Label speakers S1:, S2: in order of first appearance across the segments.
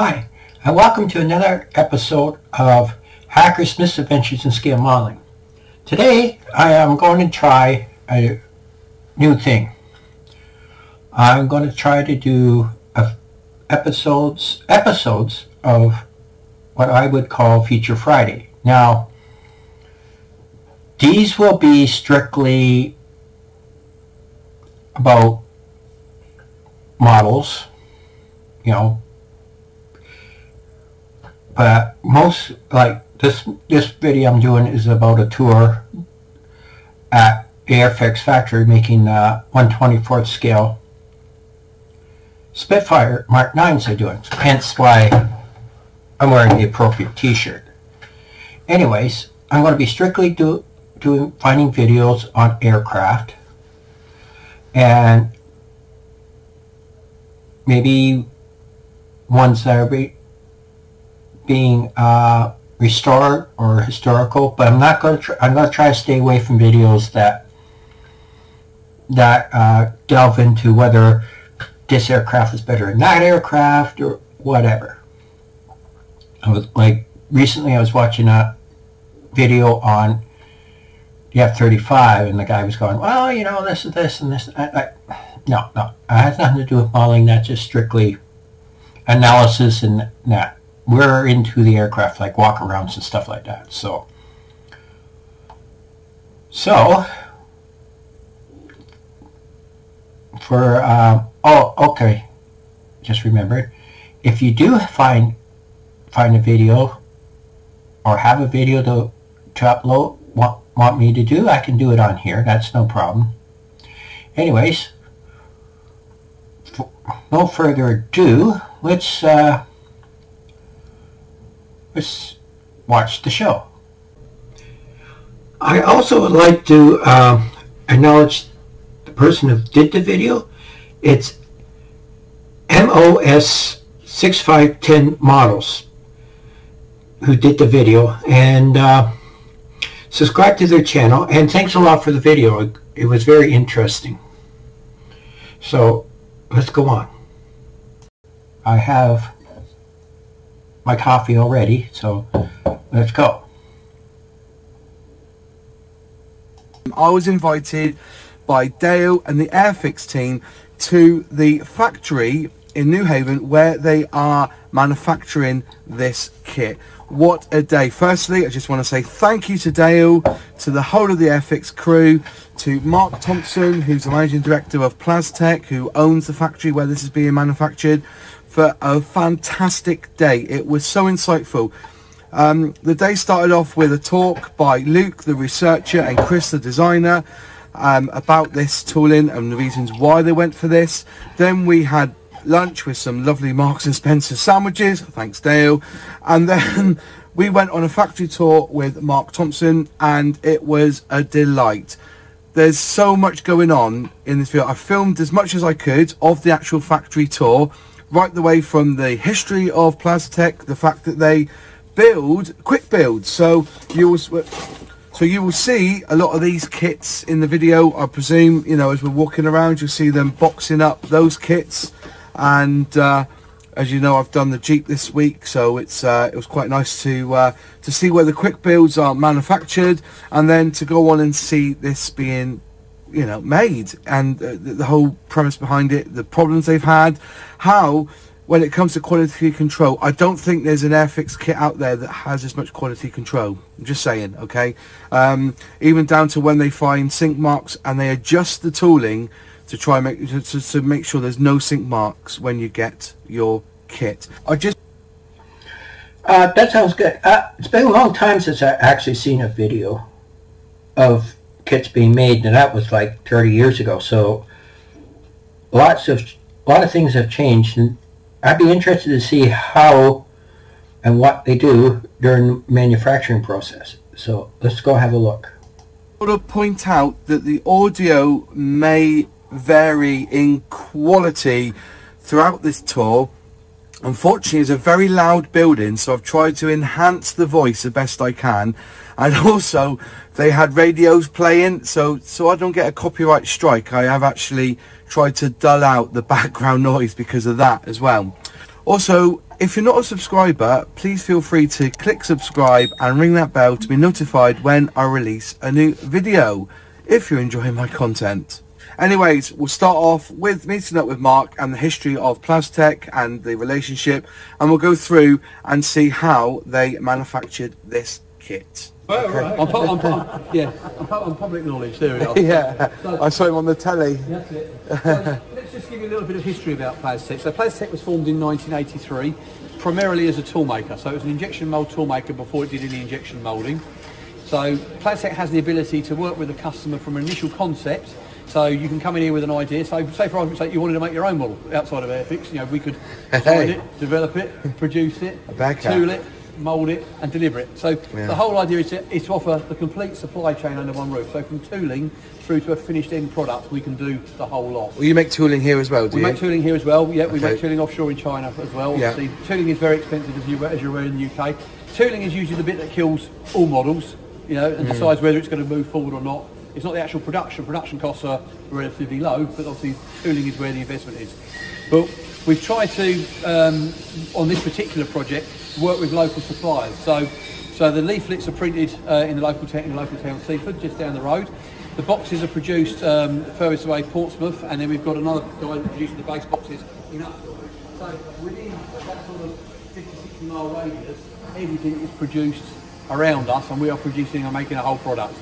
S1: Hi, and welcome to another episode of Hackers Misadventures in Scale Modeling. Today, I am going to try a new thing. I'm going to try to do episodes episodes of what I would call Feature Friday. Now, these will be strictly about models, you know, but most, like this, this video I'm doing is about a tour at Airfix factory making uh, 124th scale Spitfire Mark 9s they're doing. Hence why I'm wearing the appropriate t-shirt. Anyways, I'm going to be strictly do, doing finding videos on aircraft and maybe ones that are being uh, restored or historical, but I'm not going to. I'm going to try to stay away from videos that that uh, delve into whether this aircraft is better than that aircraft or whatever. I was like recently I was watching a video on the F-35 and the guy was going, well, you know, this and this and this. I, I, no, no, it has nothing to do with modeling. That's just strictly analysis and that. We're into the aircraft, like walk-arounds and stuff like that. So, so for uh, oh okay just remember if you do find find a video or have a video to to upload want, want me to do I can do it on here that's no problem anyways no further ado let's uh, let's watch the show I also would like to uh, acknowledge the person who did the video. It's MOS 6510 Models who did the video. And uh, subscribe to their channel. And thanks a lot for the video. It, it was very interesting. So let's go on. I have my coffee already, so let's go.
S2: I was invited by Dale and the Airfix team to the factory in Newhaven where they are manufacturing this kit. What a day. Firstly, I just want to say thank you to Dale, to the whole of the Airfix crew, to Mark Thompson, who's the managing director of Plastech, who owns the factory where this is being manufactured, for a fantastic day. It was so insightful. Um, the day started off with a talk by Luke, the researcher, and Chris, the designer um, about this tooling and the reasons why they went for this. Then we had lunch with some lovely Marks and Spencer sandwiches, thanks Dale. And then we went on a factory tour with Mark Thompson and it was a delight. There's so much going on in this field. I filmed as much as I could of the actual factory tour, right the way from the history of Plastech, the fact that they build quick builds. So you was so you will see a lot of these kits in the video, I presume, you know, as we're walking around, you'll see them boxing up those kits. And uh, as you know, I've done the Jeep this week, so it's uh, it was quite nice to uh, to see where the quick builds are manufactured, and then to go on and see this being, you know, made, and uh, the, the whole premise behind it, the problems they've had, how when it comes to quality control, I don't think there's an Airfix kit out there that has as much quality control. I'm just saying, okay? Um, even down to when they find sink marks and they adjust the tooling to try and make to, to make sure there's no sink marks when you get your kit. I just
S1: uh, that sounds good. Uh, it's been a long time since I actually seen a video of kits being made, and that was like 30 years ago. So lots of a lot of things have changed, and I'd be interested to see how and what they do during manufacturing process. So let's go have a look.
S2: I want to point out that the audio may vary in quality throughout this tour. Unfortunately, it's a very loud building, so I've tried to enhance the voice the best I can. And also, they had radios playing, so so I don't get a copyright strike. I have actually tried to dull out the background noise because of that as well. Also, if you're not a subscriber, please feel free to click subscribe and ring that bell to be notified when I release a new video, if you're enjoying my content. Anyways, we'll start off with meeting up with Mark and the history of Plastech and the relationship, and we'll go through and see how they manufactured this kit.
S3: Oh, right. I'm, pu- I'm, pu- yeah, I'm public knowledge. There we are.
S2: Yeah, I saw him on the telly.
S3: That's it. So, let's just give you a little bit of history about Plastech. So Plastech was formed in 1983, primarily as a toolmaker. So it was an injection mold toolmaker before it did any injection molding. So Plastech has the ability to work with a customer from an initial concept. So you can come in here with an idea. So say for argument's sake, you wanted to make your own model outside of Airfix. You know, we could design it, develop it, produce it, tool it, mould it, and deliver it. So the whole idea is to, is to offer the complete supply chain under one roof. So from tooling through to a finished end product, we can do the whole lot.
S2: Well, you make tooling here as well, do
S3: We
S2: you?
S3: make tooling here as well. Yeah, we make tooling offshore in China as well.
S2: Yeah.
S3: Obviously, tooling is very expensive as you as you're aware in the UK. Tooling is usually the bit that kills all models, you know, and decides whether it's going to move forward or not. It's not the actual production. Production costs are relatively low, but obviously tooling is where the investment is. But we've tried to, um, on this particular project, work with local suppliers. So, so the leaflets are printed uh, in the local town, in the local town Seaford, just down the road. The boxes are produced um, furthest away, Portsmouth, and then we've got another guy producing the base boxes in Upton. So within that sort of 50, 60 mile radius, everything is produced around us, and we are producing and making a whole product.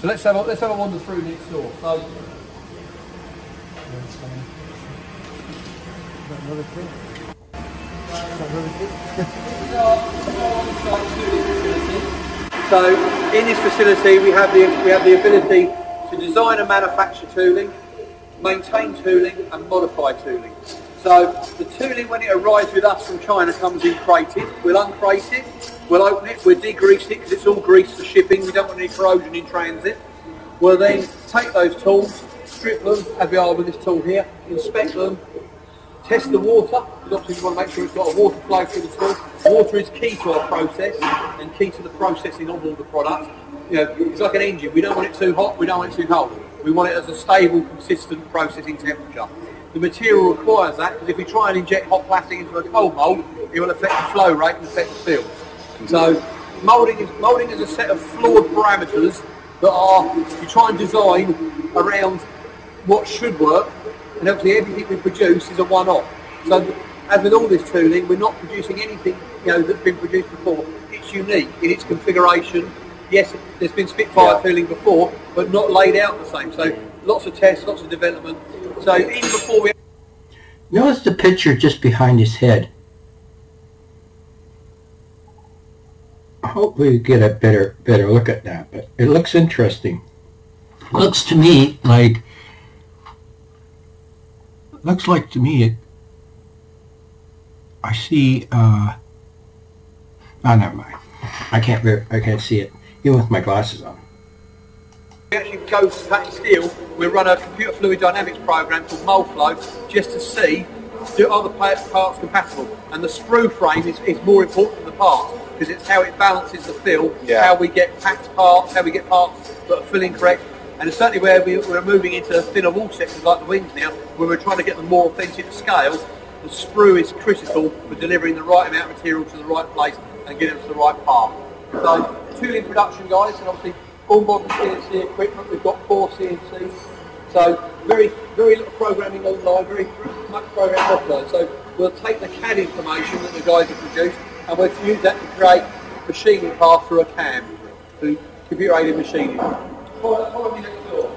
S3: So let's have a, let's have a wander through next door. So, So in this facility we have the we have the ability to design and manufacture tooling, maintain tooling and modify tooling. So the tooling when it arrives with us from China comes in crated. We'll uncrate it, we'll open it, we'll degrease it because it's all grease for shipping. We don't want any corrosion in transit. We'll then take those tools, strip them as we are with this tool here, inspect them, test the water, because obviously we want to make sure it's got a water flow through the tool. Water is key to our process and key to the processing of all the product. You know, it's like an engine. We don't want it too hot, we don't want it too cold. We want it as a stable, consistent processing temperature. The material requires that because if we try and inject hot plastic into a cold mould, it will affect the flow rate and affect the fields. So moulding is, moulding is a set of flawed parameters that are, you try and design around what should work and obviously everything we produce is a one-off. So as with all this tooling, we're not producing anything you know that's been produced before. It's unique in its configuration. Yes, there's been Spitfire tooling before, but not laid out the same. So lots of tests, lots of development. So even before we
S1: Notice the picture just behind his head. Hopefully we get a better better look at that, but it looks interesting. Looks to me like looks like to me it I see uh oh never mind. I can't ver- I can't see it even with my glasses on.
S3: we actually go to pattern steel, we run a computer fluid dynamics program called MoldFlow just to see do are the parts compatible. And the sprue frame is, is more important than the parts because it's how it balances the fill,
S2: Yeah.
S3: how we get packed parts, how we get parts that are filling correct. And it's certainly where we, we're moving into thinner wall sections like the wings now, where we're trying to get them more authentic to scale. The sprue is critical for delivering the right amount of material to the right place and getting it to the right part. So, tooling production guys, and obviously all modern CNC equipment. We've got four CNCs. So very, very little programming online, very much programming offline. So we'll take the CAD information that the guys have produced and we'll use that to create machining path through a CAM, through computer aided machining. Follow, follow me next door.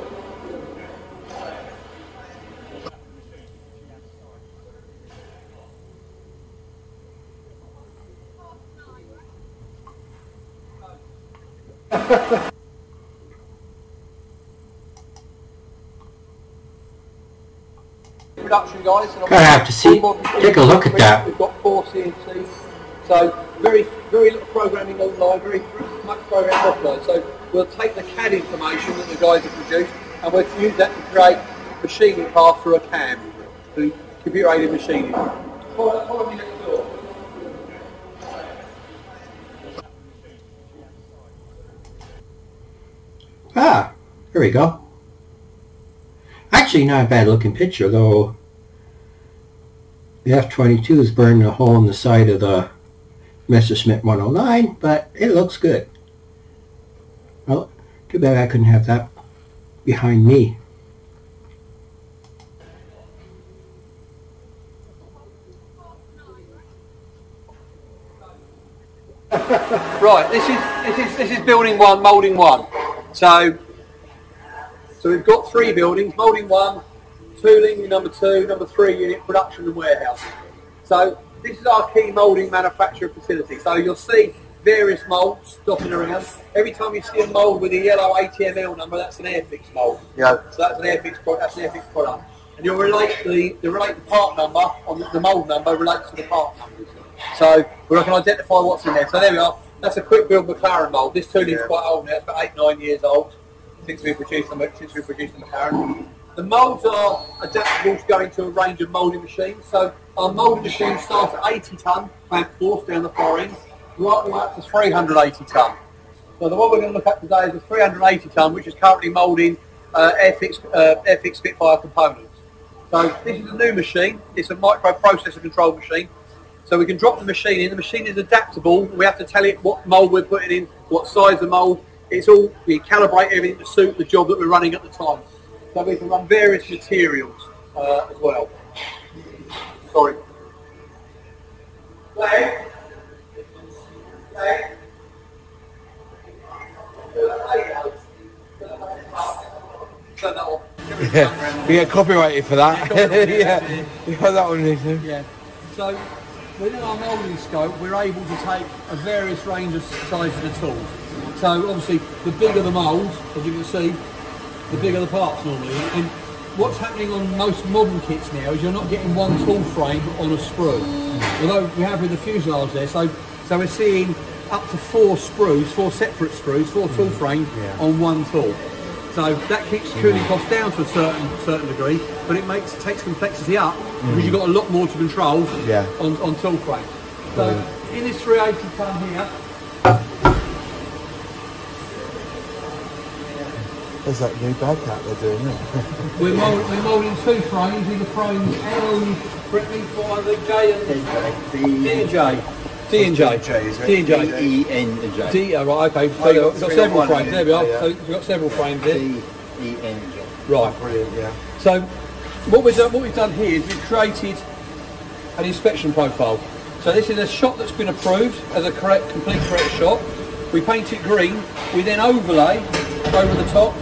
S3: production guys. And
S1: Gonna have to see- take a look at that.
S3: We've got four CNCs. So very, very little programming online, very much programming offline. So we'll take the CAD information that the guys have produced and we'll use that to create machining path for a CAM, through computer aided machining. Follow, me.
S1: Ah, there we go. Actually, not a bad looking picture, though. the F-22 is burning a hole in the side of the Messerschmitt 109, but it looks good. Too bad I couldn't have that behind me.
S3: Right, this is this is this is building one, moulding one. So so we've got three buildings, moulding one, tooling number two, number three unit production and warehouse. So this is our key moulding manufacturing facility. So you'll see various moulds dotted around. Every time you see a mould with a yellow ATML number, that's an Airfix mould.
S2: Yeah.
S3: So that's an Airfix product. That's an Airfix product. And you'll relate the the relate the part number on the, the mould number relates to the part numbers. So we can identify what's in there. So there we are. That's a quick build McLaren mould. This tooling is quite old now. It's about eight nine years old since we produced them. Since we produced the McLaren. The moulds are adaptable to go into a range of moulding machines. So our moulding machines start at 80 ton clamp force down the far end, up to 380 ton. So the one we're going to look at today is the 380 ton, which is currently moulding uh, Airfix, uh, Airfix Spitfire components. So this is a new machine. It's a microprocessor control machine. So we can drop the machine in. The machine is adaptable. We have to tell it what mould we're putting in, what size of mould. It's all, we calibrate everything to suit the job that we're running at the time. So we can run various materials uh, as well. Sorry. Play.
S2: Yeah, we get copyrighted for that. yeah, yeah, that one.
S3: Yeah. So within our moulding scope, we're able to take a various range of sizes of tools. So obviously, the bigger the mould, as you can see, the bigger the parts normally. And what's happening on most modern kits now is you're not getting one tool frame on a sprue. Although we have with the fuselage there, so so we're seeing up to four sprues, four separate sprues, four tool mm. frames on one tool. So that keeps mm. cooling costs down to a certain certain degree, but it makes takes complexity up because mm. you've got a lot more to control
S2: Yeah.
S3: on, on tool frame. So in this 380 ton here,
S2: There's that new bag that they're doing, isn't it?
S3: we're, mold, we're moulding two frames, either frames L, correct me, for the J and D and J. D and J. D and J.
S4: E N and J.
S3: D, oh, right, okay. So
S4: Oh,
S3: we've
S4: you've
S3: got,
S4: got
S3: got
S4: three
S3: several frames. There we are. So we've got several frames here.
S4: D E N and J.
S3: Right.
S2: Brilliant, yeah.
S3: So what we've done, what we've done here is we've created an inspection profile. So this is a shot that's been approved as a correct, complete correct shot. We paint it green. We then overlay over the top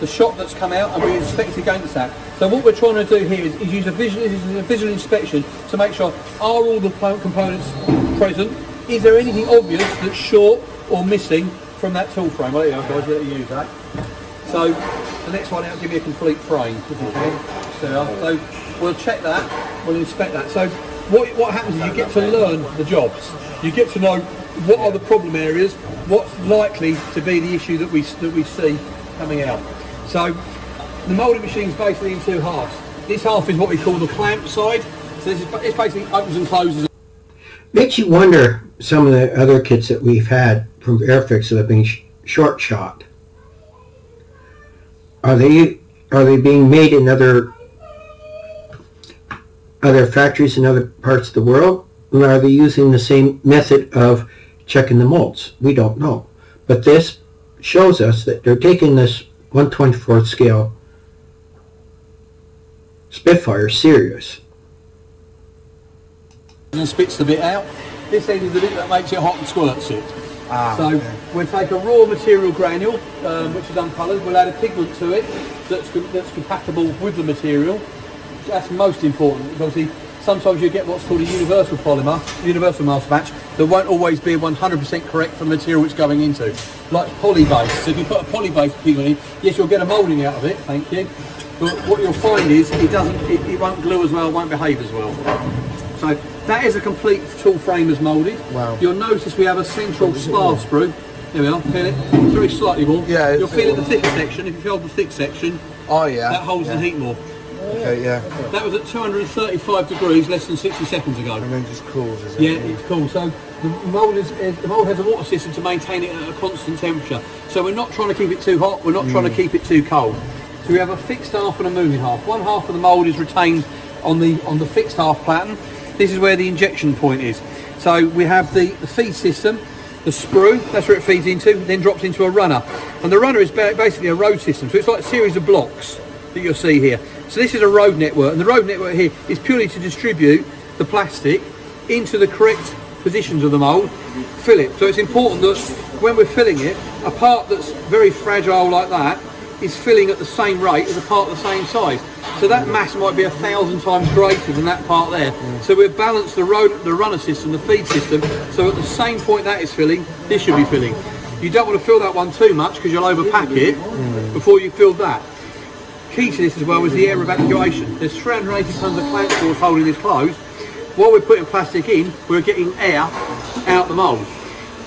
S3: the shot that's come out, and we inspect against that. So what we're trying to do here is, is use a visual, is a visual inspection to make sure are all the po- components present. Is there anything obvious that's short or missing from that tool frame? Well, there you go, guys. Let you use that. So the next one out give me a complete frame. if you can. So, so we'll check that, we'll inspect that. So what, what happens is you get to learn the jobs. You get to know what are the problem areas, what's likely to be the issue that we, that we see coming out. So the moulding machine is basically in two halves. This half is what we call the clamp side. So this is it's basically opens and closes
S1: Makes you wonder some of the other kits that we've had from Airfix that have been sh- short shot. Are they are they being made in other other factories in other parts of the world? Or are they using the same method of checking the molds? We don't know. But this shows us that they're taking this 124th scale Spitfire serious.
S3: And spits the bit out. This end is the bit that makes it hot and squirts it.
S2: Ah,
S3: so
S2: okay.
S3: we'll take a raw material granule, um, which is uncoloured. We'll add a pigment to it that's, that's compatible with the material. That's most important because obviously sometimes you get what's called a universal polymer, universal masterbatch, that won't always be 100% correct for the material it's going into. Like poly-based. So if you put a poly-based pigment in, yes, you'll get a moulding out of it, thank you. But what you'll find is it doesn't, it, it won't glue as well, won't behave as well. So that is a complete tool frame as moulded.
S2: Wow.
S3: You'll notice we have a central spar sprue. There we are, feel it? It's very slightly more.
S2: Yeah,
S3: You'll feel it the thick section. If you hold the thick section,
S2: Oh, yeah.
S3: that holds
S2: yeah.
S3: the heat more.
S2: Okay, yeah.
S3: That was at 235 degrees less than 60 seconds ago.
S2: And then just cools, is it?
S3: Yeah, it's cool. So the mould is, the mould has a water system to maintain it at a constant temperature. So we're not trying to keep it too hot. We're not trying to mm. keep it too cold. So we have a fixed half and a moving half. One half of the mould is retained on the on the fixed half pattern. This is where the injection point is. So we have the, the feed system, the sprue, that's where it feeds into, then drops into a runner. And the runner is ba- basically a road system, so it's like a series of blocks that you'll see here. So this is a road network, and the road network here is purely to distribute the plastic into the correct positions of the mould, fill it. So it's important that when we're filling it, a part that's very fragile like that is filling at the same rate as a part the same size. So that mass might be a thousand times greater than that part there. So we've balanced the road, the runner system, the feed system, so at the same point that is filling, this should be filling. You don't want to fill that one too much because you'll overpack it before you fill that. Key to this as well is the air evacuation. There's 380 tonnes of clamp force holding this closed. While we're putting plastic in, we're getting air out the mould.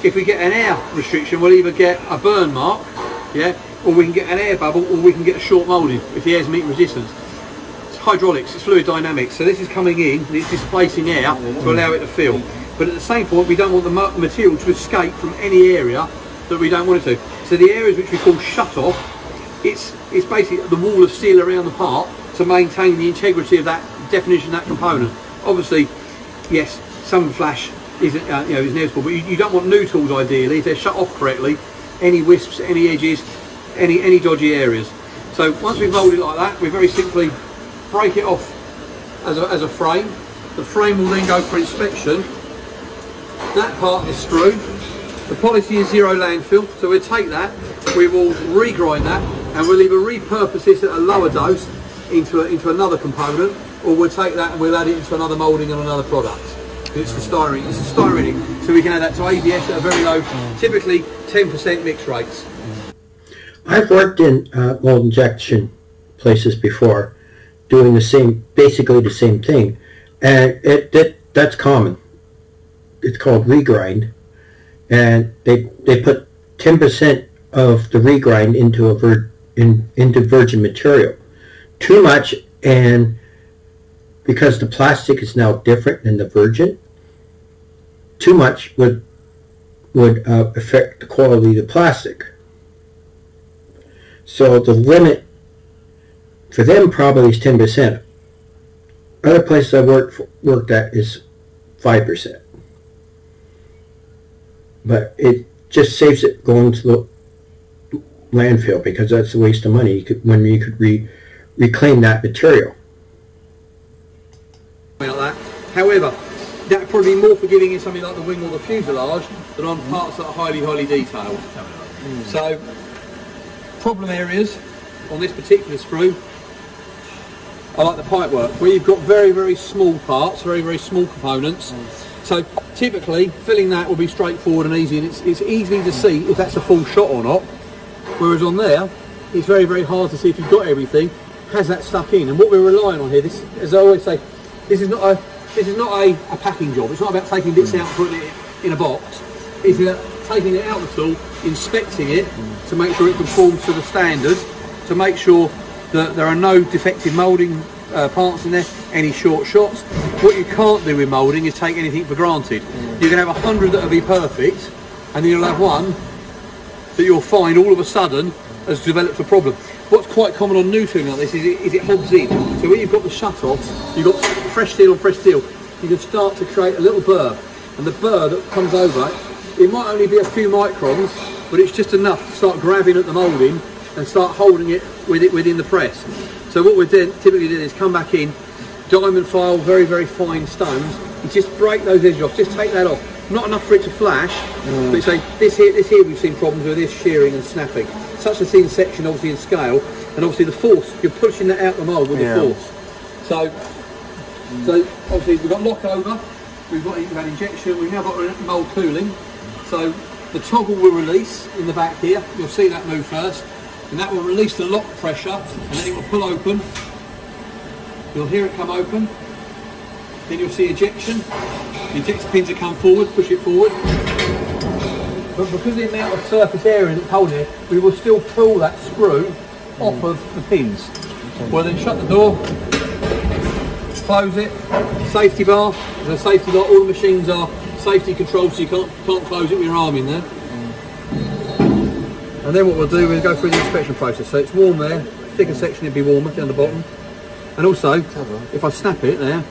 S3: If we get an air restriction, we'll either get a burn mark, yeah, or we can get an air bubble, or we can get a short moulding if the air's meat resistance. It's hydraulics, it's fluid dynamics. So this is coming in and it's displacing air to allow it to fill. But at the same point, we don't want the material to escape from any area that we don't want it to. So the areas which we call shut off, it's it's basically the wall of steel around the part to maintain the integrity of that definition that component. Obviously, yes, some flash is uh, you know is inevitable, but you, you don't want new tools ideally if they're shut off correctly. Any wisps, any edges, any any dodgy areas. So once we've moulded it like that, we very simply break it off as a, as a frame. The frame will then go for inspection. That part is screwed. The policy is zero landfill, so we'll take that, we will regrind that, and we'll either repurpose this at a lower dose into a, into another component, or we'll take that and we'll add it into another moulding and another product. It's the styrene, it's the styrene, so we can add that to ABS at a very low, typically 10% mix rates.
S1: I've worked in uh, mold injection places before, doing the same, basically the same thing, and it, it that's common. It's called regrind, and they they put ten percent of the regrind into a vir, in, into virgin material. Too much, and because the plastic is now different than the virgin, too much would would uh, affect the quality of the plastic. So the limit for them probably is ten percent. Other places I've worked for, worked at is five percent. But it just saves it going to the landfill because that's a waste of money. You could, when you could re, reclaim that material.
S3: However, that would probably be more forgiving in something like the wing or the fuselage than on mm-hmm. parts that are highly, highly detailed. So, problem areas on this particular sprue are like the pipe work, where you've got very, very small parts, very, very small components. Mm. So typically, filling that will be straightforward and easy, and it's, it's easy to see if that's a full shot or not. Whereas on there, it's very, very hard to see if you've got everything. Has that stuck in? And what we're relying on here, this, as I always say, this is not a this is not a, a packing job. It's not about taking bits mm. out and putting it in a box. It's about taking it out the tool, inspecting it to make sure it conforms to the standards, to make sure that there are no defective moulding uh, parts in there, any short shots. What you can't do with moulding is take anything for granted. You can have a hundred that will be perfect, and then you'll have one that you'll find all of a sudden has developed a problem. What's quite common on new tooling like this is it, is it hobs in. So when you've got the shut-offs, you've got fresh steel on fresh steel, you can start to create a little burr. And the burr that comes over, it might only be a few microns, but it's just enough to start grabbing at the moulding and start holding it with it within the press. So what we're doing, typically doing is come back in, diamond file, very, very fine stones, and just break those edges off, just take that off. Not enough for it to flash, mm. but you say, this here, this here we've seen problems with this shearing and snapping. Such a thin section, obviously in scale, and obviously the force, you're pushing that out the mould with
S2: Yeah.
S3: the force. So, so obviously we've got lock over, we've got, we've had injection, we've now got mould cooling. So the toggle will release in the back here, you'll see that move first, and that will release the lock pressure, and then it will pull open. You'll hear it come open, then you'll see ejection. The ejector pins will come forward, push it forward. But because of the amount of surface area that's holding it, we will still pull that sprue off of the pins. We'll then shut the door, close it, safety bar, a safety bar, all the machines are safety controlled so you can't, can't close it with your arm in there. And then what we'll do is go through the inspection process. So it's warm there, thicker section it'd be warmer down the bottom. And also, if I snap it there,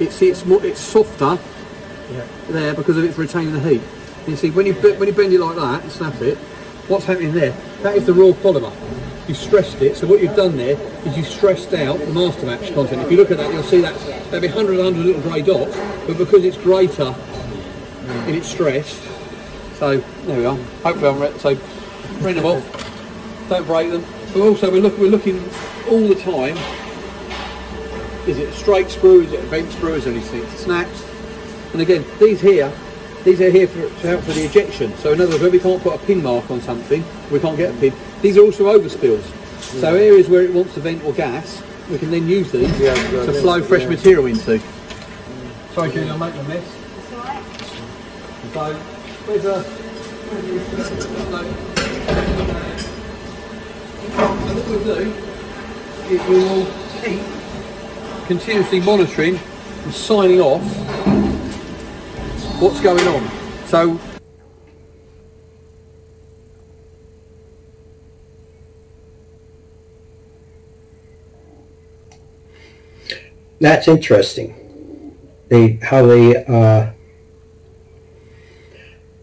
S3: it's it's more it's softer there because of it's retaining the heat. You see, when you when you bend it like that and snap it, what's happening there? That is the raw polymer. You stressed it, so what you've done there is you stressed out the masterbatch content. If you look at that, you'll see that there'll be hundreds and hundreds little grey dots, but because it's greater in its stress, so there we are. Hopefully I'm re- so bring them off, don't break them. But also we're looking we're looking all the time. Is it a straight sprue? Is it a bent sprue? Is there anything snaps? And again, these here, these are here for, to help for the ejection. So in other words, when we can't put a pin mark on something, we can't get a pin. These are also overspills. So hmm. areas where it wants to vent or gas, we can then use these
S2: Yeah,
S3: to
S2: yeah,
S3: flow
S2: yeah.
S3: fresh material into. Sorry, Julie, I'm making a mess. So, where's uh, a... So uh, what we'll do is we will keep continuously monitoring and signing off what's going on. So
S1: That's interesting. They how they uh,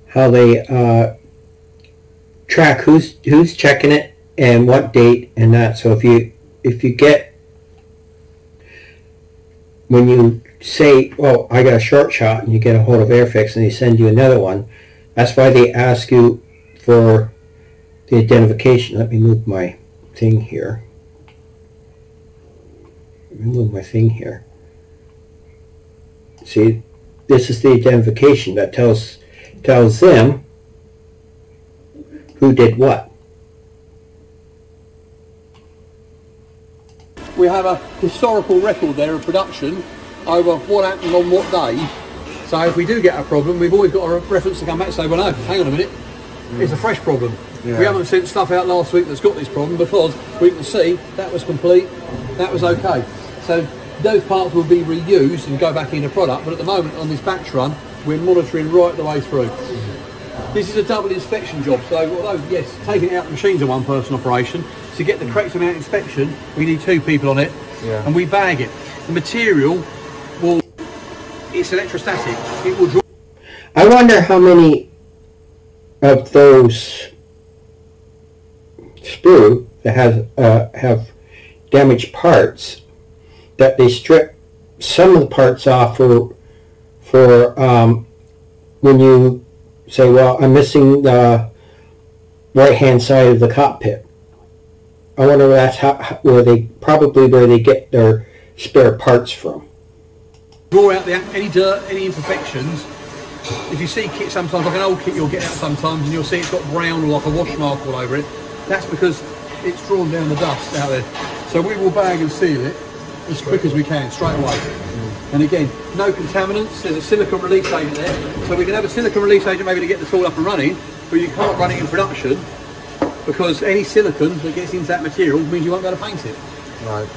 S1: how they uh, track who's who's checking it and what date and that. So if you if you get when you say, "Oh, I got a short shot," and you get a hold of Airfix and they send you another one, that's why they ask you for the identification. Let me move my thing here. Let me move my thing here. See, this is the identification that tells tells them who did what.
S3: we have a historical record there of production over what happened on what day. So if we do get a problem, we've always got a reference to come back and say, well no, hang on a minute, hmm. it's a fresh problem.
S2: Yeah.
S3: We haven't sent stuff out last week that's got this problem because we can see that was complete, that was okay. So those parts will be reused and go back into product, but at the moment on this batch run, we're monitoring right the way through. This is a double inspection job, so although yes, taking out the machines are one person operation, to get the correct amount of inspection, we need two people on it,
S2: Yeah.
S3: and we bag it. The material it's electrostatic, it will draw
S1: I wonder how many of those sprue that have uh, have damaged parts that they strip some of the parts off for for um, when you say, well, I'm missing the right hand side of the cockpit. I wonder that's how- where they probably where they get their spare parts from.
S3: Draw out the, any dirt, any imperfections. If you see kit sometimes, like an old kit you'll get out sometimes and you'll see it's got brown or like a wash mark all over it, that's because it's drawn down the dust out there. So we will bag and seal it as quick as we can, straight away. And again, no contaminants, there's a silicon release agent there. So we can have a silicon release agent maybe to get the tool up and running, but you can't run it in production because any silicon that gets into that material means you won't be able to paint it.
S2: Right.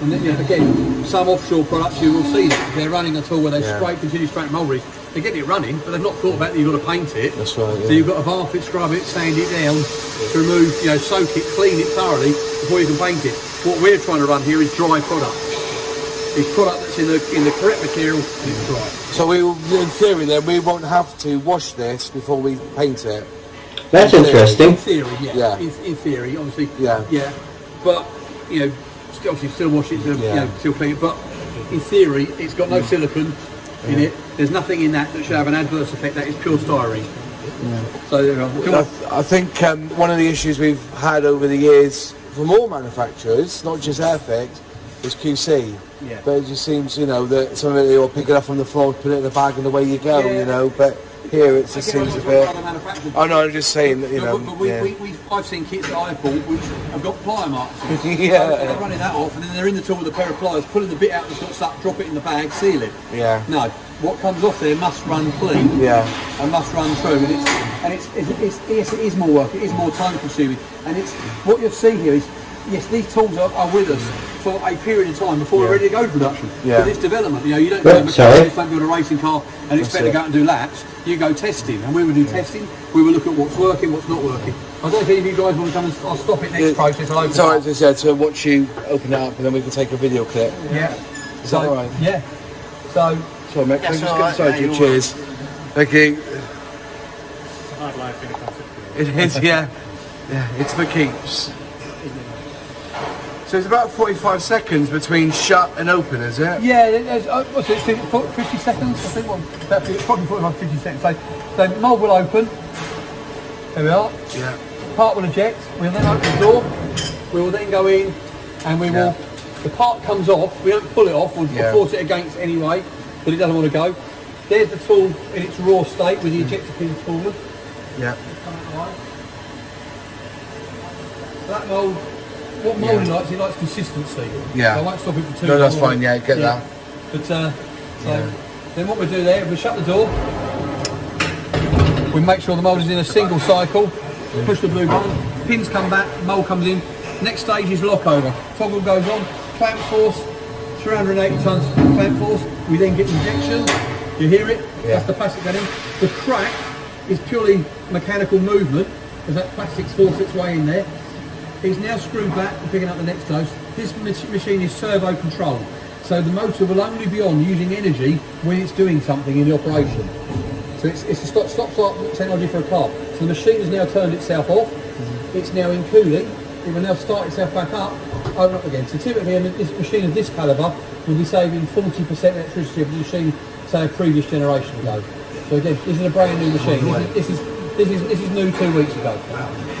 S3: And then, you know, again, some offshore products you will see that they're running a tool where they
S2: Yeah.
S3: spray, continue spraying mulberries, they get it running, but they've not thought about that you've got to paint it.
S2: That's right,
S3: So you've got to bath it, scrub it, sand it down to remove, you know, soak it, clean it thoroughly before you can paint it. What we're trying to run here is dry product. It's product that's in the in the correct material and it's dry.
S2: So we, will- in theory, then we won't have to wash this before we paint it.
S1: That's
S2: Yeah.
S3: In
S1: interesting.
S3: theory, yeah.
S2: Yeah.
S3: In, in theory, obviously.
S2: Yeah.
S3: Yeah. But you know, st- obviously still wash it, to, you know, still clean it. But in theory, it's got no silicon in it. There's nothing in that that should have an adverse effect. That is pure styrene. So we
S2: I, I think um, one of the issues we've had over the years from all manufacturers, not just Airfix, is QC.
S3: Yeah.
S2: But it just seems, you know, that some of it you'll pick it up from the floor, put it in the bag, and away you go.
S3: Yeah.
S2: You know, but here it just seems a bit. Oh no, I'm just saying that you
S3: No,
S2: know.
S3: but, but we,
S2: yeah.
S3: we, we, I've seen kits that I've bought which have got plier marks.
S2: Yeah.
S3: So they're running that off, and then they're in the tool with a pair of pliers, pulling the bit out that's got stuck, drop it in the bag, seal it.
S2: Yeah.
S3: No, what comes off there must run clean.
S2: Yeah.
S3: and must run through. And it's and it's, it's, it's yes, it is more work. It is more time consuming. And it's what you'll see here is yes, these tools are, are with us for a period of time before we're ready to go to production.
S2: Yeah.
S3: Because it's development. You know, you don't
S1: Right,
S3: go to
S1: sorry.
S3: mechanics, don't build a racing car and expect to go out and do laps. You go testing, and when we do testing, we will look at what's working, what's not working. I don't know if any of you guys want to come and I'll stop it next
S2: Yeah.
S3: process. I'll open
S2: So
S3: it up.
S2: just said to watch you open it up, and then we can take a video clip.
S3: Yeah.
S2: Is
S3: So,
S2: that all right?
S3: Yeah. So
S2: Sorry, mate. Can I
S4: That's
S2: just
S4: all
S2: get
S4: right,
S2: inside
S4: mate,
S2: you?
S4: you're
S2: Cheers. Thank you.
S5: hard life in a concert.
S2: It is, yeah. Yeah, it's for keeps. So it's about 45 seconds between shut and open, is it?
S3: Yeah, there's, uh, what's it, 50 50 seconds? I think, 50, probably 45, 50 seconds. So, so mould will open. There we are.
S2: Yeah.
S3: Part will eject. We'll then open the door. We will then go in and we will, the part comes off. We don't pull it off. We'll
S2: Yeah.
S3: force it against anyway, but it doesn't want to go. There's the tool in its raw state with the ejector pin forward.
S2: Yeah.
S3: That mould, what mould he likes, he likes consistency.
S2: Yeah.
S3: So I won't stop it for too
S2: No, that's fine, yeah, get that.
S3: But uh, so then what we do there, we shut the door. We make sure the mould is in a single cycle. Push the blue button. Pins come back. Mould comes in. Next stage is lock over. Toggle goes on. Clamp force. 380 tons clamp force. We then get injection. You hear it?
S2: Yeah.
S3: That's the plastic going in. The crack is purely mechanical movement because that plastic's forced its way in there. It's now screwed back and picking up the next dose. This machine is servo controlled, so the motor will only be on using energy when it's doing something in the operation. So it's, it's a stop, stop start technology for a car. So the machine has now turned itself off. Mm-hmm. It's now in cooling. It will now start itself back up, open up again. So typically a this machine of this calibre will be saving 40% electricity of the machine, say a previous generation ago. So again, this is a brand new machine. This is, this is, this is, this is new two weeks ago.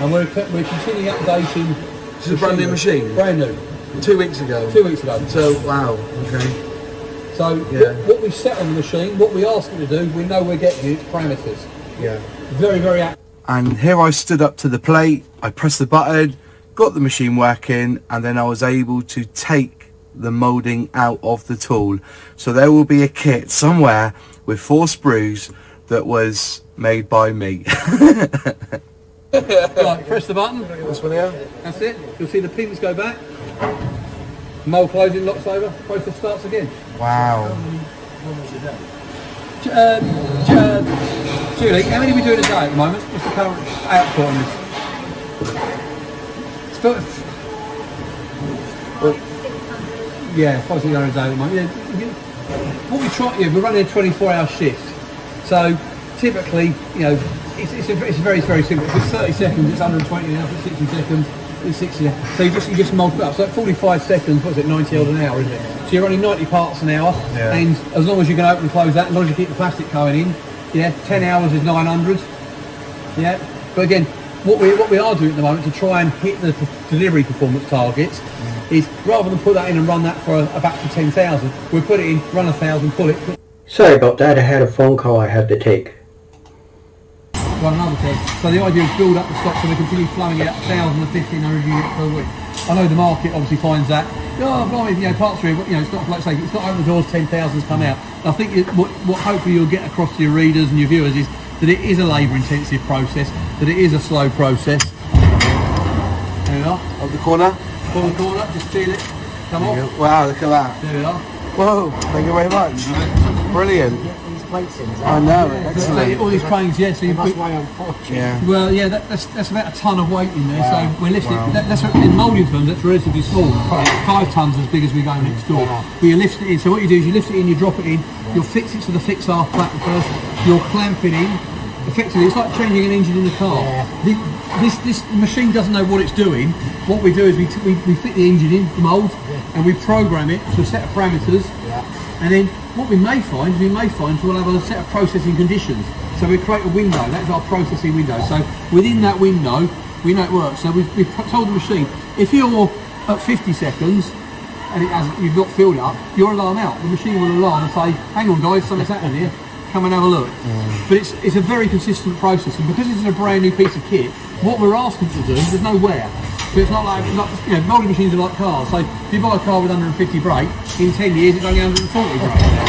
S3: And we're, co- we're continually updating.
S2: This is a brand new machine?
S3: Brand new.
S2: Two weeks ago.
S3: Two weeks ago.
S2: So, wow. Okay.
S3: So
S2: Yeah.
S3: what, what we set on the machine, what we ask it to do, we know we're getting its parameters.
S2: Yeah.
S3: Very, very accurate.
S2: And here I stood up to the plate, I pressed the button, got the machine working, and then I was able to take the moulding out of the tool. So there will be a kit somewhere with four sprues that was made by me.
S3: Right, press the button.
S2: this one here?
S3: That's it. You'll see the pins go back. Mold closing, locks over. Process starts again.
S2: Wow.
S3: J- Uh, uh, Julie, how many are we doing a day at the moment? What's the current output on this? It's fil- yeah, five six hundred a day at the moment. Yeah, you- what we try, yeah, we're running a 24-hour shift. So typically, you know, it's, it's, a, it's very, very simple. If it's 30 seconds, it's 120 now. If it's 60 seconds, it's 60 now. So you just, you just multiply up. So at 45 seconds, what's it, 90 odd an hour, isn't it? So you're running 90 parts an hour.
S2: Yeah.
S3: And as long as you can open and close that, as long as you keep the plastic going in, yeah, 10 hours is 900. Yeah, but again, what we what we are doing at the moment to try and hit the delivery performance targets is rather than put that in and run that for a, a batch of 10,000, we put it in, run a thousand, pull it, put-
S1: Sorry about that. I had a phone call I had to take.
S3: run another thousand. So the idea is build up the stock so we continue flowing out 1,000 to 1,500 units per week. I know the market obviously finds that, oh, blimey, you know, parts three, you know, it's not, like I say, it's not open the doors, 10,000's come out. I think it, what, what hopefully you'll get across to your readers and your viewers is that it is a labour intensive process, that it is a slow process. There we are.
S2: Up the corner.
S3: Pull the corner, just feel it. Come off.
S2: Wow, look at that.
S3: There we are.
S2: Whoa, thank you very much. Brilliant.
S4: These plates in, is
S2: I
S4: that?
S2: know,
S3: So
S2: excellent.
S3: all these cranes, yeah, so you
S4: That's
S3: put,
S4: why
S2: Yeah.
S3: well, yeah, that, that's, that's about a ton of weight in there.
S4: Wow.
S3: So we're lifting,
S2: Wow.
S3: that, that's in moulding terms, that's relatively small. Five tons as big as we go next door. But you lift it in, so what you do is you lift it in, you drop it in, you'll fix it to the fixed half pattern first, you'll clamp it in. Effectively, it's like changing an engine in the car.
S4: Yeah.
S3: The- this, this machine doesn't know what it's doing. What we do is we, t- we, we fit the engine in, the mould, and we program it to a set of parameters. And then what we may find, is we may find we'll have a set of processing conditions. So we create a window, that's our processing window. So within that window, we know it works. So we've, we've told the machine, if you're at 50 seconds and it has, you've not filled up, your alarm out. The machine will alarm and say, hang on guys, something's happening here, come and have a look. Mm. But it's, it's a very consistent process and because it's a brand new piece of kit, what we're asking to do, there's no wear. So it's not like, not, you know, moulding machines are like cars. So if you buy a car with 150 brake, in 10 years it's only 140 brake.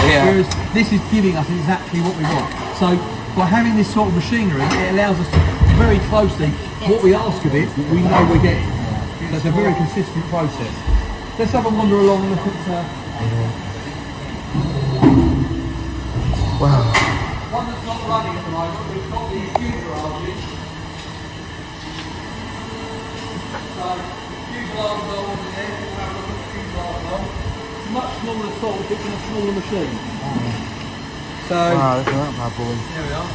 S2: Yeah.
S3: Whereas this is giving us exactly what we want. So by having this sort of machinery, it allows us to very closely, what we ask of it, we know we're getting. So it's a very consistent process. Let's have a wander along and look at uh,
S2: Wow.
S3: one that's not running at the moment. We've got the fuselage. So there. We'll have a the fuselage on. much smaller tool fits in a smaller machine. So
S2: Wow, look at that bad boy.
S3: there we are.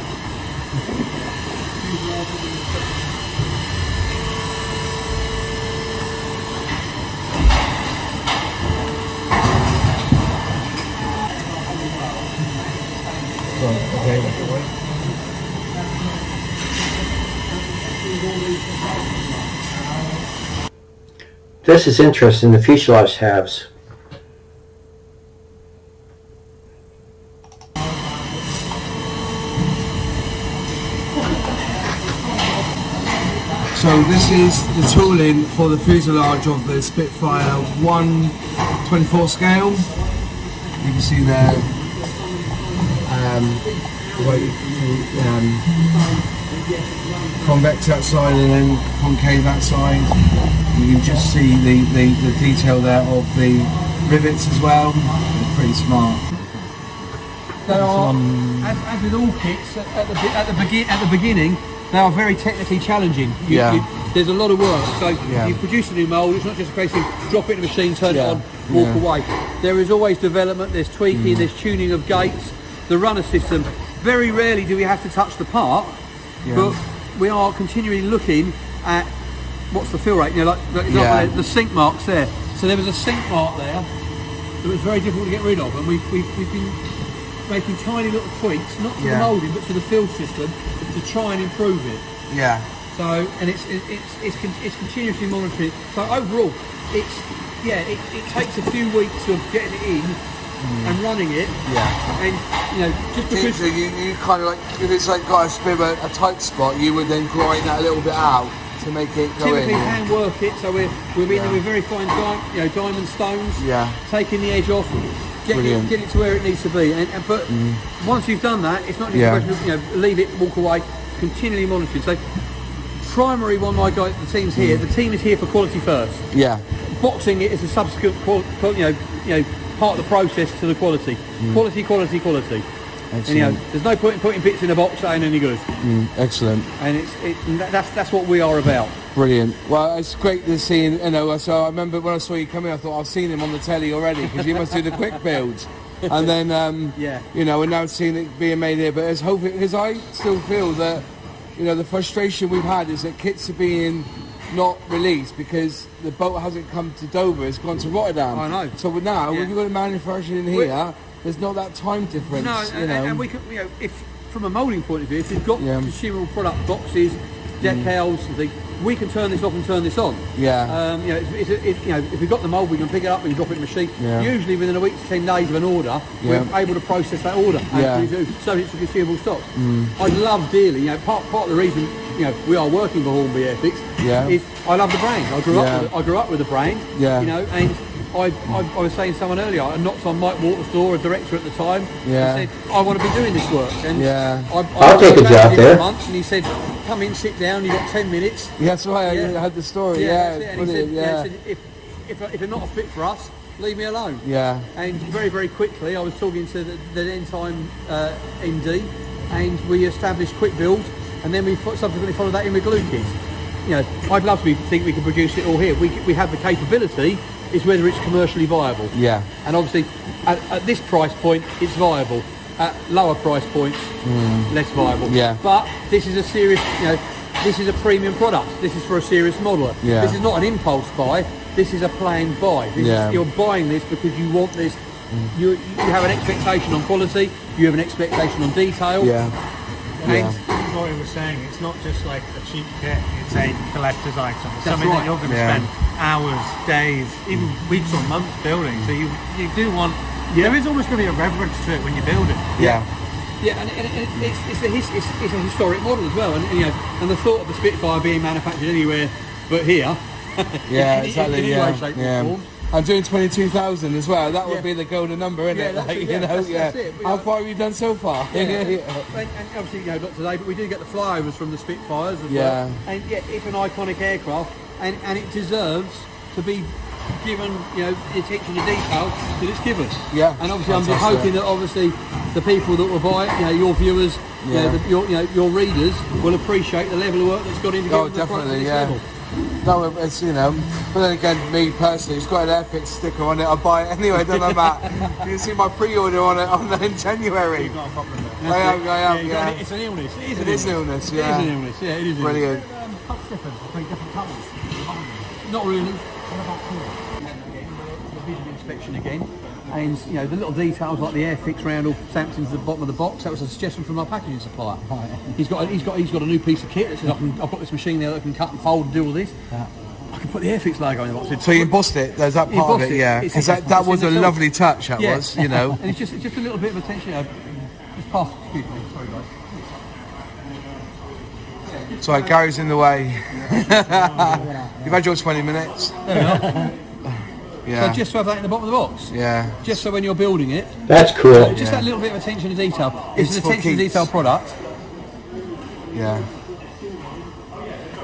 S1: This is interesting, the fuselage halves.
S2: So this is the tooling for the fuselage of the Spitfire 124 scale. You can see there, um, um, convex that side and then concave that side. You can just see the, the, the detail there of the rivets as well. It's pretty smart.
S3: They are, as, as with all kits, at, at the at the begin at the beginning, they are very technically challenging. You-
S2: Yeah.
S3: you- there's a lot of work. So
S2: Yeah.
S3: you produce a new mould. It's not just a case of drop it in a machine, turn
S2: Yeah.
S3: it on, walk
S2: Yeah.
S3: away. There is always development. There's tweaking. Mm. There's tuning of gates. The runner system. Very rarely do we have to touch the part,
S2: Yeah.
S3: but we are continually looking at what's the fill rate. You know, like, like
S2: Yeah.
S3: the- the sink marks there. So there was a sink mark there that was very difficult to get rid of, and we've, we've, we've been making tiny little tweaks, not to
S2: Yeah.
S3: the moulding, but to the fill system, to try and improve it.
S2: Yeah.
S3: So, and it's it- it's it's, con- it's continuously monitoring. So overall, it's yeah, it, it takes a few weeks of getting it in and running it,
S2: Yeah.
S3: and you know, just because
S2: So you, you kind of like, if it's like got a bit of a, a tight spot, you would then grind that a little bit out to make it go in.
S3: typically
S2: yeah.
S3: hand work it, so we're we're in
S2: Yeah.
S3: with very fine di- you know diamond stones,
S2: Yeah.
S3: taking the edge off.
S2: Mm.
S3: it, get it to where it needs to be. And, and but once you've done that, it's not just
S2: Yeah.
S3: a question of you know leave it, walk away, continually monitoring. So primary one, my guy, the team's here.
S2: Mm.
S3: The team is here for quality first.
S2: Yeah.
S3: Boxing it is a subsequent, qual- you know, you know, part of the process to the quality. Quality, quality, quality. And you know,
S2: Mm.
S3: There's no point in putting bits in a box that ain't any good.
S2: Excellent.
S3: And it's it, and that's that's what we are about.
S2: Brilliant. Well, it's great to see, you know, so I remember when I saw you coming, I thought I've seen him on the telly already because you must do the quick builds. And then, um,
S3: Yeah.
S2: you know, we're now seeing it being made here, but as hoping, because I still feel that, you know, the frustration we've had is that kits are being not released because the boat hasn't come to Dover, it's gone to Rotterdam.
S3: I know.
S2: So now,
S3: Yeah.
S2: when you've got a manufacturing in here, there's not that time difference,
S3: No,
S2: you
S3: and,
S2: know.
S3: and we can, you know, if from a moulding point of view, if you've got
S2: Yeah. Mm.
S3: consumable product boxes, decals, and things, we can turn this off and turn this on.
S2: Yeah.
S3: Um, you know, it's, it's, it's, you know, if we've got the mould, we can pick it up, can drop it in the machine.
S2: Yeah.
S3: Usually within a week to ten days of an order,
S2: Yeah.
S3: we're able to process that order. and
S2: Yeah. Mm.
S3: do, so it's a consumable stock. I love dearly, you know, part, part of the reason, you know, we are working for Hornby Airfix
S2: Yeah.
S3: is I love the brand. I grew
S2: Yeah.
S3: up with, I grew up with the brand.
S2: Yeah.
S3: You know, and I, I, I was saying to someone earlier, I knocked on Mike Waters' door, a director at the time,
S2: Yeah.
S3: and said, I want to be doing this work. And
S2: Yeah.
S3: I, I,
S1: I'll take a
S3: I
S1: job there.
S3: Months and he said, come in, sit down, you've got 10 minutes.
S2: Yeah, that's why
S3: Yeah.
S2: I had the story. Yeah,
S3: that's it. And he said, yeah,
S2: Yeah,
S3: he said, if, if, if they're not a fit for us, leave me alone.
S2: yeah,
S3: And very, very quickly, I was talking to the, the then time uh, MD, and we established Quick Build, and then we fo- subsequently followed that in with Glue Kits. You know, I'd love to be, think we can produce it all here. We, we have the capability, is whether it's commercially viable.
S2: yeah,
S3: And obviously, at, at this price point, it's viable. At lower price points, less viable.
S2: Mm. Yeah.
S3: But this is a serious, you know, this is a premium product. This is for a serious modeler.
S2: Yeah.
S3: This is not an impulse buy. This is a planned buy. This
S2: Yeah.
S3: is, you're buying this because you want this. You, you have an expectation on quality. You have an expectation on detail.
S2: yeah,
S3: And
S2: Yeah.
S5: This is what he was saying. It's not just like a cheap kit. It's a collector's item. It's
S3: That's
S5: something
S3: right.
S5: that you're going to
S2: Yeah.
S5: spend hours, days, even mm. weeks or months building. So you you do want. Yeah. There is almost going to be a reverence to it when you build it.
S2: yeah,
S3: Yeah, and, and, and it's, it's, a, his- it's, it's a historic model as well, and you know, and the thought of the Spitfire being manufactured anywhere but here.
S2: yeah,
S3: in- in-
S2: exactly.
S3: in any
S2: yeah,
S3: way, shape,
S2: yeah. I'm doing 22,000 as well. That would
S3: Yeah.
S2: be the golden number, isn't
S3: Yeah,
S2: it?
S3: that's
S2: Like,
S3: it,
S2: you know,
S3: that's-
S2: yeah.
S3: that's it.
S2: How
S3: are-
S2: far have you done so far?
S3: Yeah.
S2: yeah,
S3: And, and obviously, you know, not today, but we do get the flyovers from the Spitfires as
S2: Yeah.
S3: well. And yeah, it's an iconic aircraft, and, and it deserves to be given, you know, the attention to detail that it's given.
S2: Yeah,
S3: And obviously, I'm hoping that obviously the people that will buy it, you know, your viewers, you,
S2: Yeah.
S3: know, the, your, you know, your readers will appreciate the level of work that's gone into
S2: Oh,
S3: getting the product
S2: definitely,
S3: to this
S2: yeah.
S3: level.
S2: No, it's you know. But then again, me personally, it's got an Airfix sticker on it. I buy it anyway. Don't know Matt. You can see my pre-order on it on in January.
S3: You've got a problem there.
S2: I am, I am,
S3: you got
S2: yeah.
S3: it. It's an illness. It is
S2: It
S3: an
S2: is an illness,
S3: It
S2: yeah.
S3: is an illness. Yeah, it is. an
S2: Brilliant.
S3: illness. Um, colours different. I different colours. Not really. What about here? The visual inspection again. And you know the little details like the Airfix roundel stamped into the bottom of the box. That was a suggestion from our packaging supplier. He's got he's got he's got a new piece of kit that says I can, I've got this machine there that can cut and fold and do all this. I can put the Airfix logo in the box.
S2: So you embossed it. There's that part of it,
S3: it.
S2: yeah.
S3: It's-
S2: Because that, that was a lovely touch. That
S3: Yeah.
S2: was, you know.
S3: and it's just it's just a little bit of attention. You know, just pass. Excuse me. Sorry, guys.
S2: Sorry, Gary's in the way. You've had your 20 minutes. Yeah.
S3: So just to have that in the bottom of the box.
S2: yeah.
S3: Just so when you're building it,
S1: That's cool.
S3: just that little bit of attention to detail. It's,
S2: It's
S3: an attention to detail product.
S2: Yeah.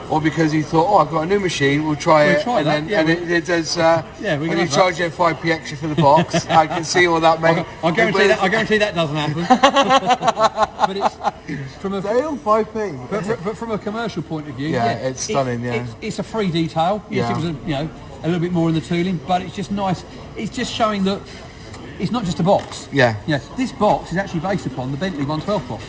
S2: Or because he thought, oh, I've got a new machine, we'll try
S3: We'll
S2: it.
S3: try
S2: and
S3: that,
S2: then,
S3: yeah,
S2: and it, it does, uh,
S3: Yeah, we
S2: when
S3: can
S2: you
S3: have
S2: charge it 5p extra for the box, I can see all that, mate.
S3: I guarantee that. I guarantee that doesn't happen. but it's from a
S2: Dale, 5p.
S3: but, but from a commercial point of view,
S2: Yeah,
S3: yeah,
S2: it's stunning, yeah.
S3: It's, it's a free detail. Yes,
S2: Yeah.
S3: it was a, you know a little bit more in the tooling, but it's just nice. It's just showing that it's not just a box.
S2: Yeah.
S3: Yeah. This box is actually based upon the Bentley 112 box.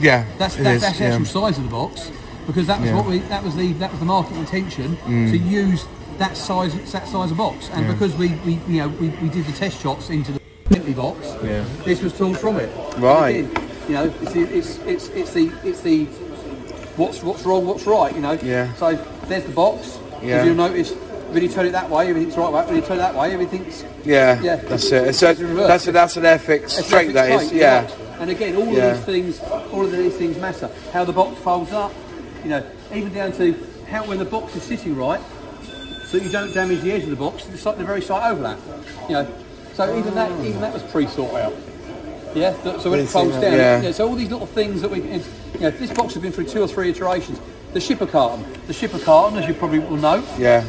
S2: Yeah,
S3: That's that's, that's the
S2: yeah.
S3: actual size of the box because that was
S2: Yeah. Mm.
S3: what we that was the that was the market intention to use that size that size of box and because we, we you know we, we did the test shots into the Bentley box
S2: Yeah.
S3: this was pulled from it
S2: Right.
S3: You know it's the, it's it's it's the it's the what's what's wrong what's right you know
S2: Yeah.
S3: so there's the box
S2: Yeah.
S3: if you'll notice when you turn it that way everything's right way when you turn it that way everything's
S2: Yeah,
S3: Yeah.
S2: that's it.
S3: It's reversed.
S2: that's a, that's an Airfix straight, that is. Yeah.
S3: right. And again, all
S2: Yeah.
S3: of these things, all of these things matter. How the box folds up, you know, even down to how when the box is sitting right, so you don't damage the edge of the box, the, slight- the very slight overlap. You know, so even that, ah. even that was pre-thought out. Yeah, so when it folds down,
S2: Yeah.
S3: yeah, so all these little things that we, it's, you know, this box has been through two or three iterations. The shipper carton, the shipper carton, as you probably will know,
S2: Yeah.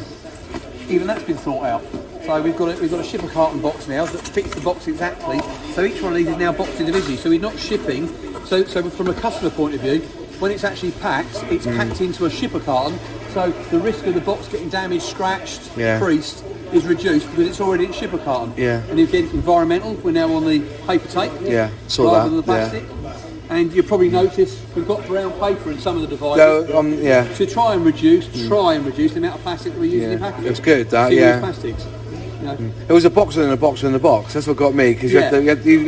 S3: Even that's been thought out. So we've got a, we've got a shipper carton box now that fits the box exactly. So each one of these is now boxed individually. So we're not shipping. So so from a customer point of view, when it's actually packed, it's
S2: Mm.
S3: packed into a shipper carton. So the risk of the box getting damaged, scratched,
S2: Yeah.
S3: creased is reduced because it's already in shipper carton.
S2: Yeah.
S3: And again, environmental. We're now on the paper tape.
S2: Yeah, saw
S3: rather
S2: that,
S3: than the
S2: yeah.
S3: And you probably noticed we've got brown paper in some of the devices
S2: So, um, yeah.
S3: to try and reduce, try and reduce the amount of plastic that we use
S2: Yeah.
S3: in packaging.
S2: It's good, that,
S3: Single-use
S2: yeah.
S3: plastics. You know,
S2: It was a box within a box within a box. That's what got me because
S3: Yeah.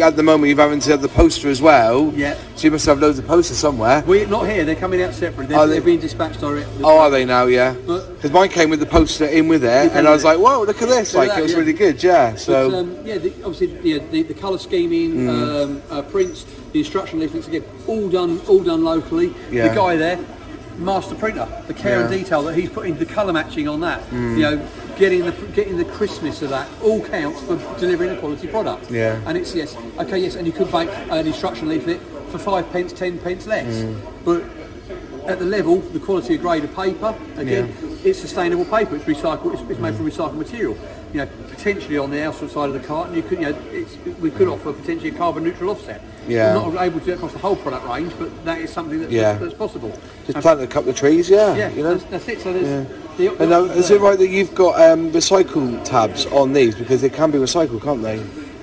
S2: at the moment you've having to have the poster as well.
S3: Yeah.
S2: So you must have loads of posters somewhere.
S3: We're not here. They're coming out separate. They're,
S2: Are they-
S3: they're being dispatched direct.
S2: Oh, are they now? Yeah.
S3: But-
S2: Because mine came with the poster in with it, and I was
S3: with
S2: like, "Whoa, look at this!"
S3: Look
S2: Like
S3: that,
S2: it was
S3: yeah.
S2: really good. Yeah.
S3: But,
S2: So
S3: um, yeah, the, obviously yeah, the, the colour scheming, um, uh, prints, the instruction leaflets again, all done, all done locally.
S2: Yeah.
S3: The guy there, master printer, the care and detail that he's putting the colour matching on that. Mm. You know, getting the getting the crispness of that all counts for delivering a quality product.
S2: Yeah.
S3: And it's yes, okay, yes, and you could make an instruction leaflet for five pence, ten pence less, mm. but at the level, the quality of grade of paper, again, it's sustainable paper. It's recycled. It's, it's made from recycled material. You know, potentially on the outside side of the carton, you could, you know, it's, we could offer potentially a carbon neutral offset.
S2: Yeah.
S3: We're not able to do it across the whole product range, but that is something that,
S2: Yeah.
S3: that's possible.
S2: just
S3: And-
S2: planted a couple of trees. Yeah.
S3: yeah,
S2: You know.
S3: that's, that's it. So there's the,
S2: And now, is it right that you've got um, recycle tabs on these because they can be recycled, can't they?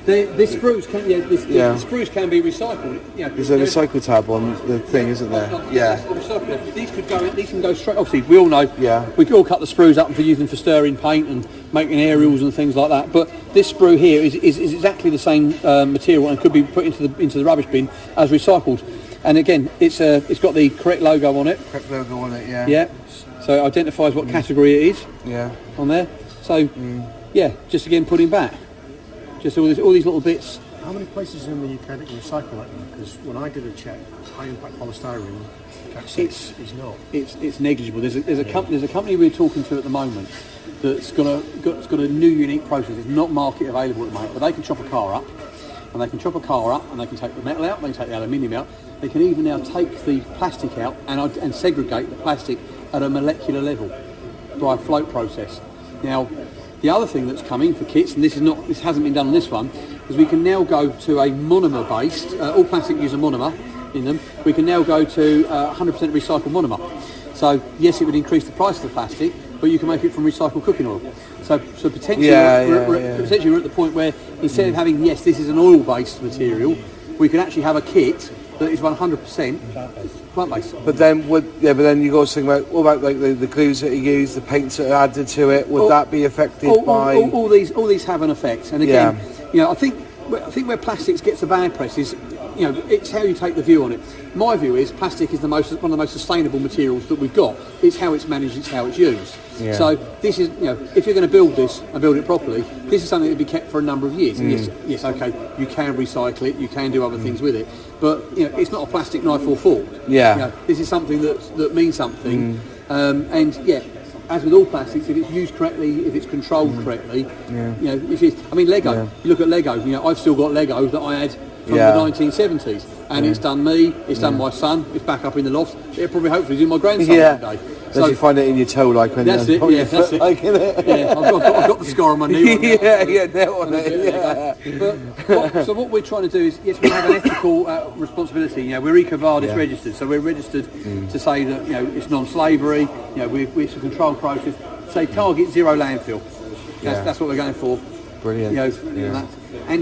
S3: The, this sprue can, yeah, this,
S2: Yeah.
S3: The, sprues can be recycled. Know,
S2: There's a recycle tab on the thing, isn't there? Yeah.
S3: the. These could go. These can go straight. Obviously, we all know.
S2: Yeah.
S3: We could all cut the sprues up for using for stirring paint and making aerials and things like that. But this sprue here is, is, is exactly the same um, material and could be put into the into the rubbish bin as recycled. And again, it's uh, it's got the correct logo on it.
S2: Correct logo on it. Yeah.
S3: Yeah. So it identifies what category it is
S2: Yeah.
S3: on there. So yeah, just again putting back. Just all these all these little bits.
S6: How many places in the UK that can recycle that? Because when I did a check, high impact polystyrene, it's, 6 is not.
S3: it's it's negligible. There's a, there's a company there's a company we're talking to at the moment that's got a got, got a new unique process. It's not market available at the moment, but they can chop a car up, and they can chop a car up, and they can take the metal out, they can take the aluminium out. They can even now take the plastic out and and segregate the plastic at a molecular level by a float process. Now, the other thing that's coming for kits, and this is not this hasn't been done on this one, is we can now go to a monomer based. Uh, all plastic use a monomer in them. We can now go to uh, 100% recycled monomer. So yes, it would increase the price of the plastic, but you can make it from recycled cooking oil. So, so potentially,
S2: Yeah,
S3: we're,
S2: yeah,
S3: we're-
S2: yeah.
S3: potentially we're at the point where instead of having yes, this is an oil-based material, we can actually have a kit that is 100% plant-based.
S2: But then would yeah, but then you got to think about what about like the, the glues that you use, the paints that are added to it. Would
S3: All-
S2: that be affected
S3: all,
S2: by?
S3: all, all these all these have an effect. And again,
S2: Yeah.
S3: you know, I think I think where plastics gets a bad press is, you know, it's how you take the view on it. My view is plastic is the most one of the most sustainable materials that we've got. It's how it's managed, it's how it's used.
S2: Yeah.
S3: So this is, you know, if you're going to build this and build it properly, this is something that will be kept for a number of years. And
S2: Mm.
S3: yes, yes, okay, you can recycle it, you can do other things with it, but you know, it's not a plastic knife or fork.
S2: Yeah.
S3: You know, this is something that that means something.
S2: Mm.
S3: Um, and yeah, as with all plastics, if it's used correctly, if it's controlled
S2: Mm.
S3: correctly, you know, if it's, I mean, Lego. You look at Lego. You know, I've still got Lego that I had from
S2: Yeah.
S3: the 1970s, and it's done me, it's done my son, it's back up in the loft. It'll probably hopefully do my grandson
S2: yeah.
S3: one day.
S2: Does you find it in your toe like when
S3: That's
S2: you're
S3: it, yeah, that's
S2: foot,
S3: it.
S2: like it?
S3: yeah, I've got, I've got- the scar on my knee.
S2: yeah, yeah, that one. Yeah.
S3: But what, so what we're trying to do is, yes, we have an ethical uh, responsibility. You know, we're EcoVadis
S2: Yeah.
S3: registered, so we're registered to say that you know it's non-slavery. You know, we we- it's a controlled process. Say target zero landfill. That's,
S2: Yeah.
S3: that's what we're going for.
S2: Brilliant.
S3: You know,
S2: Yeah.
S3: and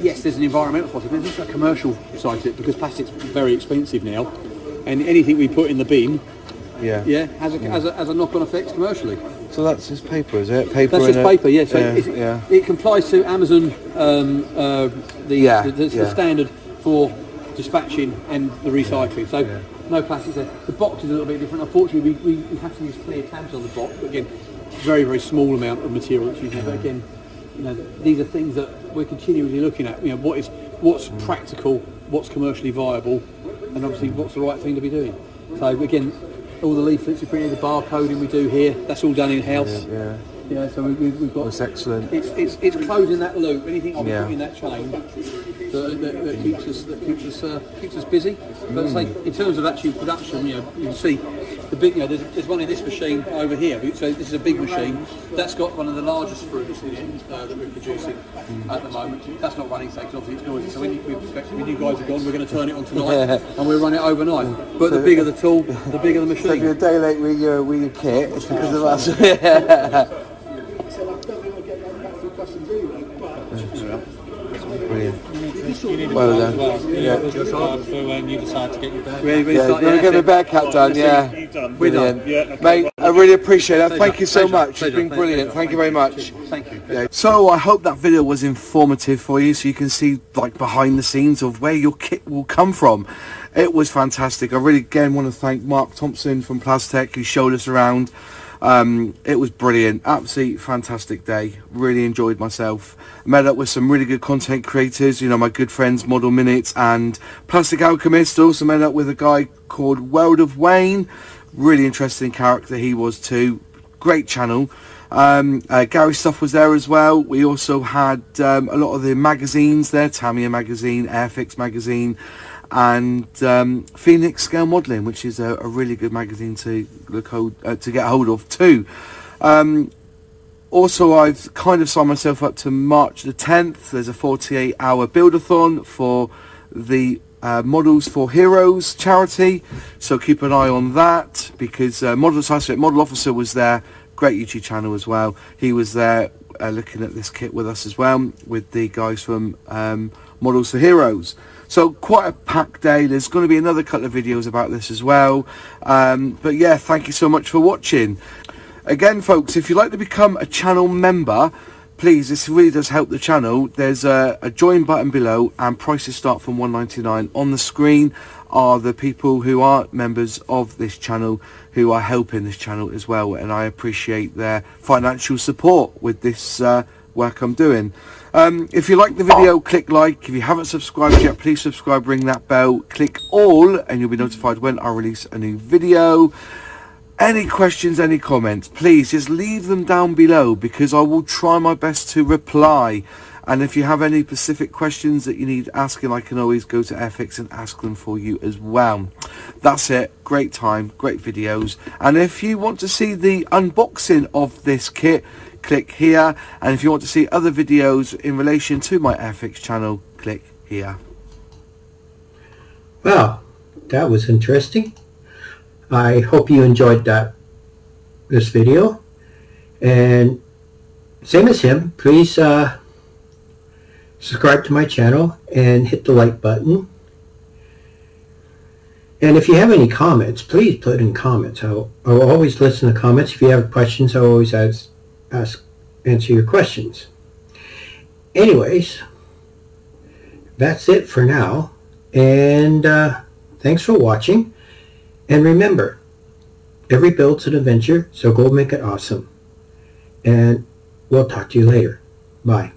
S3: yes, there's an environmental possibility. There's also a commercial side to it because plastic's very expensive now, and anything we put in the bin,
S2: Yeah.
S3: yeah, has a, has a, has a knock-on effect commercially.
S2: So that's just paper, is it? Paper.
S3: That's just paper, yeah. So
S2: yeah, yeah.
S3: it complies to Amazon, um, uh, the,
S2: Yeah,
S3: the, the, the standard for dispatching and the recycling. So no plastics there. The box is a little bit different. Unfortunately, we, we, have to use clear tabs on the box, but again, very, very small amount of material that's used. But again, you know, these are things that we're continually looking at. You know, what is what's practical, what's commercially viable, and obviously what's the right thing to be doing. So again, all the leaflets we print, the barcoding we do here, that's all done in house.
S2: Yeah.
S3: Yeah, so we, we've got.
S2: That's excellent.
S3: It's, it's, it's closing that loop. Anything can
S2: Yeah.
S3: in that chain that, that, that keeps us that keeps us uh, keeps us busy. But say in terms of actual production, you know, you can see the big. You know, there's, there's one in this machine over here. So this is a big machine. That's got one of the largest screws in it uh, that we're producing at the moment. That's not running today because obviously it's noisy. So when you, we expect when you guys are gone, we're going to turn it on tonight and we'll run it overnight. But the bigger the tool, the bigger the
S2: So if you're a
S3: machine.
S2: day late with your with your kit, it's because of us.
S6: So I don't think I'll get that back through customs anyway, but
S2: Brilliant. Well done. Yeah.
S5: For when you decide to get your.
S3: Really, really
S2: Yeah,
S3: start- yeah,
S2: get the bear cap done, yeah.
S5: Done.
S3: We're done.
S2: Brilliant.
S5: Yeah, okay,
S2: Mate, I really appreciate that. Thank you so
S3: Pleasure,
S2: much. It's been
S3: pleasure,
S2: brilliant. Thank you very much.
S3: Thank you.
S2: Yeah. So I hope that video was informative for you so you can see like behind the scenes of where your kit will come from. It was fantastic. I really again want to thank Mark Thompson from Plastech who showed us around. Um, it was brilliant. Absolutely fantastic day. Really enjoyed myself. Met up with some really good content creators, you know, my good friends Model Minutes and Plastic Alchemist. Also met up with a guy called World of Wayne. Really interesting character he was too. Great channel. Um, uh, Gary Stuff was there as well. We also had um, a lot of the magazines there, Tamiya magazine, Airfix magazine, and um, Phoenix Scale Modelling, which is a, a really good magazine to look hold, uh, to get hold of too. Um, also, I've kind of signed myself up to March the 10th. There's a 48 hour build-a-thon for the uh, Models for Heroes charity. So keep an eye on that because uh, Model, sorry, Model Officer was there. Great YouTube channel as well. He was there uh, looking at this kit with us as well with the guys from um, Models for Heroes. So quite a packed day. There's going to be another couple of videos about this as well. Um, but yeah, thank you so much for watching. Again, folks, if you'd like to become a channel member, please, this really does help the channel. There's a, a join button below and prices start from 1.99. On the screen are the people who are members of this channel who are helping this channel as well. And I appreciate their financial support with this uh, work I'm doing. Um, if you like the video, click like. If you haven't subscribed yet, please subscribe, ring that bell, click all, and you'll be notified when I release a new video. Any questions, any comments, please just leave them down below because I will try my best to reply. And if you have any specific questions that you need asking, I can always go to FX and ask them for you as well. That's it. Great time, great videos. And if you want to see the unboxing of this kit, click here. And if you want to see other videos in relation to my FX channel, click here.
S1: Well, that was interesting. I hope you enjoyed that this video. And same as him, please uh, subscribe to my channel and hit the like button. And if you have any comments, please put in comments. I'll, I'll always listen to comments. If you have questions, I'll always ask, ask, answer your questions. Anyways, that's it for now. And uh, thanks for watching. And remember, every build's an adventure, so go make it awesome. And we'll talk to you later. Bye.